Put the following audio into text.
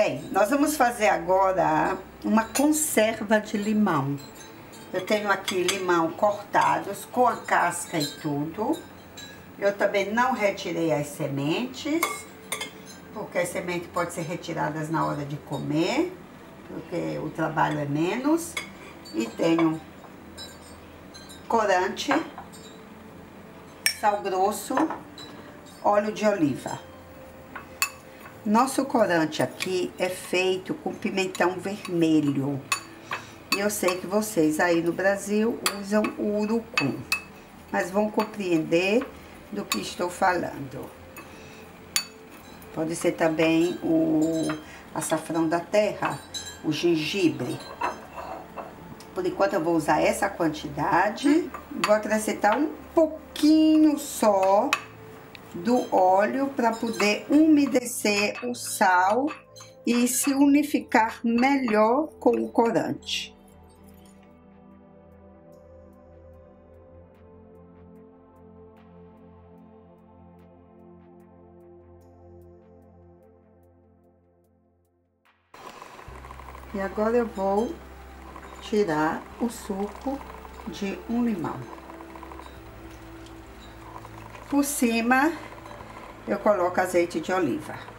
Bem, nós vamos fazer agora uma conserva de limão. Eu tenho aqui limão cortados com a casca e tudo. Eu também não retirei as sementes, porque as sementes podem ser retiradas na hora de comer, porque o trabalho é menos. E tenho corante, sal grosso, óleo de oliva. Nosso corante aqui é feito com pimentão vermelho. E eu sei que vocês aí no Brasil usam o urucum. Mas vão compreender do que estou falando. Pode ser também o açafrão da terra, o gengibre. Por enquanto eu vou usar essa quantidade. Vou acrescentar um pouquinho só do óleo para poder umedecer o sal e se unificar melhor com o corante. E agora eu vou tirar o suco de um limão. Por cima, eu coloco azeite de oliva.